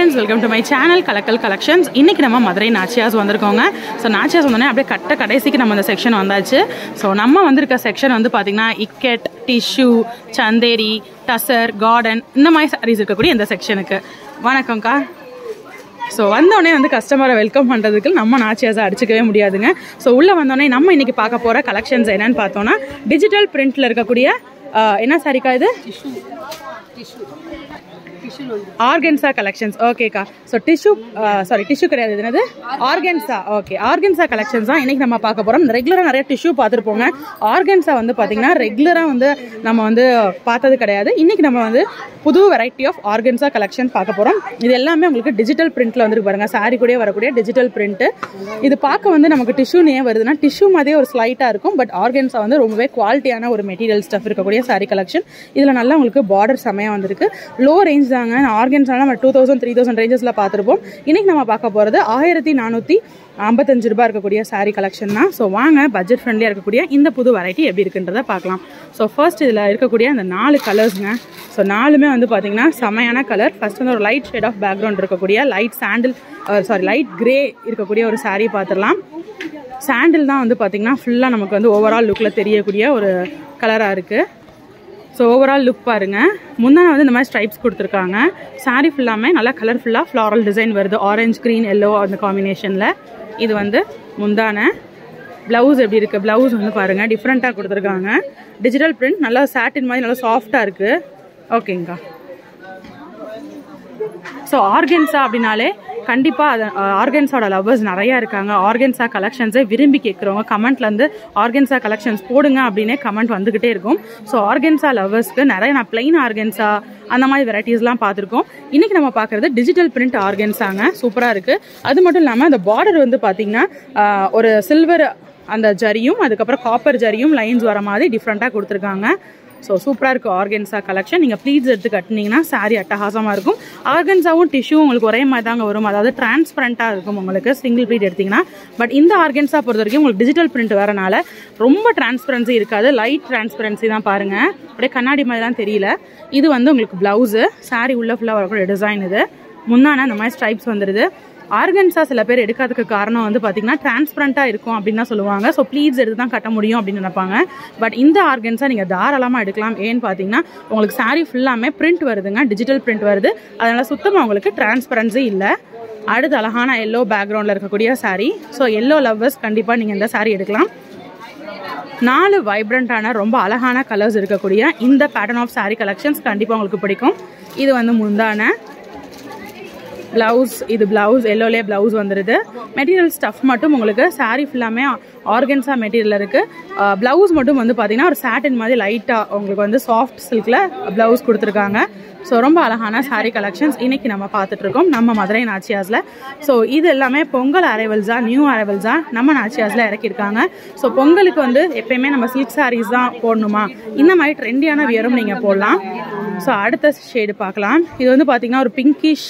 Friends welcome to my channel Kalakkal collections இன்னைக்கு நம்ம Madurai நாச்சியாஸ் வந்திருக்கோங்க. So நாச்சியாஸ் வந்தோடனே அப்படியே கட்ட கடைசிக்கு நம்ம இந்த செக்ஷன் வந்தாச்சு. ஸோ நம்ம வந்திருக்க செக்ஷன் வந்து பார்த்தீங்கன்னா இக்கெட் டிஷ்யூ சந்தேரி டசர் கார்டன் இந்த மாதிரி சாரீஸ் இருக்கக்கூடிய இந்த செக்ஷனுக்கு வணக்கம்க்கா. ஸோ வந்தோடனே வந்து கஸ்டமரை வெல்கம் பண்ணுறதுக்கு நம்ம நாச்சியாஸை அடிச்சுக்கவே முடியாதுங்க. ஸோ உள்ளே வந்தோடனே நம்ம இன்றைக்கி பார்க்க போகிற கலெக்ஷன்ஸ் என்னென்னு பார்த்தோன்னா டிஜிட்டல் பிரிண்டில் இருக்கக்கூடிய என்ன சாரிக்கா இது? ஆர்கன்சா கலெக்ஷன்ஸ் ஓகேக்கா ஸோ டிஷ்யூ சாரி டிஷ்யூ கிடையாது. என்னது? ஆர்கன்சா ஓகே ஆர்கன்சா கலெக்ஷன்ஸ் தான் இன்னைக்கு நம்ம பார்க்க போகிறோம் ரெகுலராக நிறைய டிஷ்யூ பார்த்துருப்போங்க ஆர்கன்சா வந்து பார்த்தீங்கன்னா ரெகுலராக வந்து நம்ம வந்து பார்த்தது கிடையாது. இன்னைக்கு நம்ம வந்து புது வெரைட்டி ஆஃப் ஆர்கன்சா கலெக்ஷன் பார்க்க போகிறோம் இது எல்லாமே உங்களுக்கு டிஜிட்டல் பிரிண்ட்ல வந்து பாருங்க. சாரி கூட வரக்கூடிய டிஜிட்டல் பிரிண்ட் இது பார்க்க வந்து நமக்கு டிஷ்யூ ஏன் வருதுன்னா டிஷ்யூ மாதிரியே ஒரு ஸ்லைட்டாக இருக்கும். பட் ஆர்கன்ஸா வந்து ரொம்பவே குவாலிட்டியான ஒரு மெட்டீரியல் ஸ்டஃப் இருக்கக்கூடிய சாரி கலெக்ஷன் இதில் நல்லா உங்களுக்கு பார்டர் செமையாக வந்திருக்கு. லோ ரேஞ்ச் தாங்க ஆர்கன்ஸால நம்ம டூ தௌசண்ட் த்ரீ தௌசண்ட் ரேஞ்சஸில் பார்த்துருப்போம். இன்னைக்கு நம்ம பார்க்க போகிறது ஆயிரத்தி நானூற்றி ஐம்பத்தஞ்சு ரூபாய் இருக்கக்கூடிய சாரீ கலெக்ஷன் தான். ஸோ வாங்க பட்ஜெட் ஃப்ரெண்ட்லியாக இருக்கக்கூடிய இந்த புது வெரைட்டி எப்படி இருக்குன்றதை பார்க்கலாம். ஸோ ஃபர்ஸ்ட் இதில் இருக்கக்கூடிய அந்த நாலு கலர்ஸ்ங்க ஸோ நாலுமே வந்து பார்த்தீங்கன்னா செமையான கலர் ஃபர்ஸ்ட் வந்து ஒரு லைட் ஷேட் ஆஃப் பேக்ரவுண்ட் இருக்கக்கூடிய light sandal sari light grey இருக்கக்கூடிய ஒரு சாரீ பார்த்துடலாம். சாண்டில் தான் வந்து பார்த்தீங்கன்னா ஃபுல்லாக நமக்கு வந்து ஓவரால் லுக்கில் தெரியக்கூடிய ஒரு கலராக இருக்குது ஸோ ஓவரால் லுக் பாருங்க. முந்தான வந்து இந்த மாதிரி ஸ்ட்ரைப்ஸ் கொடுத்துருக்காங்க. சாரீ ஃபுல்லாமே நல்லா கலர்ஃபுல்லாக ஃப்ளாரல் டிசைன் வருது. ஆரஞ்சு க்ரீன் எல்லோ அந்த காம்பினேஷனில் இது வந்து முந்தான. ப்ளவுஸ் எப்படி இருக்குது ப்ளவுஸ் வந்து பாருங்கள் டிஃப்ரெண்ட்டாக கொடுத்துருக்காங்க. டிஜிட்டல் பிரிண்ட் நல்லா சாட்டின் மாதிரி நல்லா சாஃப்டாக இருக்குது ஓகேங்க்கா ஸோ ஆர்கன்ஸா அப்படின்னாலே கண்டிப்பாக அது ஆர்கன்ஸோட லவ்வர்ஸ் நிறையா இருக்காங்க. ஆர்கன்ஸா கலெக்ஷன்ஸை விரும்பி கேட்குறவங்க கமெண்ட்லேருந்து ஆர்கன்ஸா கலெக்ஷன்ஸ் போடுங்க அப்படின்னே கமெண்ட் வந்துக்கிட்டே இருக்கும். ஸோ ஆர்கன்ஸா லவ்வர்ஸ்க்கு நிறைய நான் பிளைன் ஆர்கன்ஸா அந்த மாதிரி வெரைட்டிஸ்லாம் பார்த்துருக்கோம். இன்றைக்கி நம்ம பார்க்குறது டிஜிட்டல் பிரிண்ட் ஆர்கன்ஸாங்க. சூப்பராக இருக்குது அது மட்டும் இல்லாமல் அந்த பார்டர் வந்து பார்த்திங்கன்னா ஒரு சில்வர் அந்த ஜரியும் அதுக்கப்புறம் காப்பர் ஜரியும் லைன்ஸ் வர மாதிரி டிஃப்ரெண்ட்டாக கொடுத்துருக்காங்க. ஸோ சூப்பராக இருக்கும் ஆர்கன்ஸா கலெக்ஷன் நீங்கள் ப்ளீட்ஸ் எடுத்து கட்டினீங்கன்னா சாரீ அட்டகாசமாக இருக்கும். ஆர்கன்ஸாவும் டிஷ்யூ உங்களுக்கு ஒரே மாதிரி தாங்க வரும். அதாவது டிரான்ஸ்பரண்ட்டாக இருக்கும் உங்களுக்கு. சிங்கிள் ப்ளீட் எடுத்தீங்கன்னா. பட் இந்த ஆர்கன்ஸா பொறுத்த வரைக்கும் உங்களுக்கு டிஜிட்டல் பிரிண்ட் வரனால ரொம்ப டிரான்ஸ்பரன்சி இருக்காது. லைட் டிரான்ஸ்பரன்சி தான் பாருங்கள் அப்படியே கண்ணாடி மாதிரிலாம் தெரியல. இது வந்து உங்களுக்கு ப்ளவுஸு saree உள்ள ஃபுல்லாக வரக்கூடிய டிசைன் இது. முன்னான அந்த மாதிரி ஸ்ட்ரைப்ஸ் வந்துடுது ஆர்கன்ஸா சில பேர் எடுக்காததுக்கு காரணம் வந்து பார்த்தீங்கன்னா டிரான்ஸ்பரண்ட்டாக இருக்கும் அப்படின்னு தான் சொல்லுவாங்க. ஸோ ப்ளீட்ஸ் எடுத்து தான் கட்ட முடியும் அப்படின்னு நினைப்பாங்க. பட் இந்த ஆர்கன்ஸா நீங்கள் தாராளமாக எடுக்கலாம். ஏன்னு பார்த்தீங்கன்னா உங்களுக்கு சாரீ ஃபுல்லாமே பிரிண்ட் வருதுங்க. டிஜிட்டல் பிரிண்ட் வருது. அதனால சுத்தமாக உங்களுக்கு டிரான்ஸ்பரன்சி இல்லை. அடுத்து அழகான எல்லோ பேக்ரவுண்டில் இருக்கக்கூடிய சாரீ ஸோ எல்லோ லவ்வர்ஸ் கண்டிப்பாக நீங்கள் இந்த சாரீ எடுக்கலாம். நாலு வைப்ரண்ட்டான ரொம்ப அழகான கலர்ஸ் இருக்கக்கூடிய இந்த பேட்டர்ன் ஆஃப் சாரீ கலெக்ஷன்ஸ் கண்டிப்பாக உங்களுக்கு பிடிக்கும். இது வந்து முந்தான. ப்ளவுஸ் இது ப்ளவுஸ் எல்லோலே ப்ளவுஸ் வந்துடுது மெட்டீரியல் ஸ்டஃப் மட்டும் உங்களுக்கு சாரீ ஃபுல்லாமே ஆர்கன்ஸா மெட்டீரியல் இருக்குது ப்ளவுஸ் மட்டும் வந்து பார்த்தீங்கன்னா ஒரு சாட்டின் மாதிரி லைட்டாக உங்களுக்கு வந்து சாஃப்ட் சில்கில் ப்ளவுஸ் கொடுத்துருக்காங்க. ஸோ ரொம்ப அழகான சாரீ கலெக்ஷன்ஸ் இன்றைக்கி நம்ம பார்த்துட்ருக்கோம் நம்ம மதுரை நாச்சியாஸில் ஸோ இது எல்லாமே பொங்கல் அரைவல்ஸாக நியூ அரைவல்ஸாக நம்ம நாச்சியாஸில் இறக்கியிருக்காங்க. ஸோ பொங்கலுக்கு வந்து எப்பயுமே நம்ம சில்க் சாரீஸ் தான் போடணுமா? இந்த மாதிரி ட்ரெண்டியான வியரும் நீங்கள் போடலாம். ஸோ அடுத்த ஷேடு பார்க்கலாம். இது வந்து பார்த்தீங்கன்னா ஒரு பிங்கிஷ்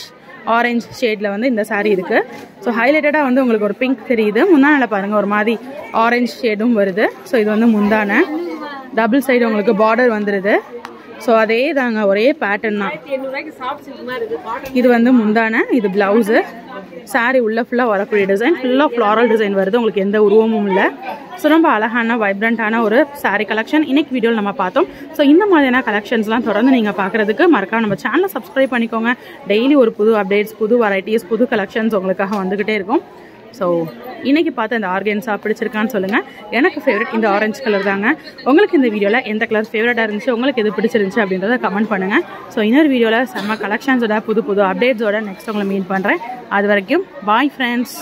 ஆரஞ்சு ஷேடில் வந்து இந்த சாரீ இருக்குது ஸோ ஹைலைட்டடாக வந்து உங்களுக்கு ஒரு பிங்க் தெரியுது. முந்தானில் பாருங்கள் ஒரு மாதிரி ஆரஞ்சு ஷேடும் வருது. ஸோ இது வந்து முந்தான. டபுள் சைடு உங்களுக்கு பார்டர் வந்துடுது ஸோ அதே தாங்க ஒரே பேட்டர்ன் தான். இது வந்து முந்தான இது பிளவுஸு saree உள்ள ஃபுல்லாக வரக்கூடிய டிசைன் ஃபுல்லாக ஃப்ளாரல் டிசைன் வருது. உங்களுக்கு எந்த உருவமும் இல்லை. ஸோ ரொம்ப அழகான வைப்ரண்ட்டான ஒரு saree கலெக்ஷன் இன்னைக்கு வீடியோவில் நம்ம பார்த்தோம். ஸோ இந்த மாதிரியான கலெக்ஷன்ஸ்லாம் தொடர்ந்து நீங்கள் பார்க்குறதுக்கு மறக்காம நம்ம சேனலை சப்ஸ்கிரைப் பண்ணிக்கோங்க. டெய்லி ஒரு புது அப்டேட்ஸ் புது வெரைட்டிஸ் புது கலெக்ஷன்ஸ் உங்களுக்காக வந்துக்கிட்டே இருக்கும். ஸோ இன்றைக்கி பார்த்து அந்த ஆர்கன்ஸாக பிடிச்சிருக்கான்னு சொல்லுங்கள் எனக்கு ஃபேவரட் இந்த ஆரஞ்சு கலர் தாங்க. உங்களுக்கு இந்த வீடியோவில் எந்த கலர் ஃபேவரட்டாக இருந்துச்சு உங்களுக்கு எது பிடிச்சிருந்துச்சு அப்படின்றத கமெண்ட் பண்ணுங்கள் ஸோ இன்னொரு வீடியோவில் செம்ம கலெக்ஷன்ஸோட புது புது அப்டேட்ஸோட நெக்ஸ்ட் உங்களை மீட் பண்ணுறேன் அது வரைக்கும் பாய் ஃப்ரெண்ட்ஸ்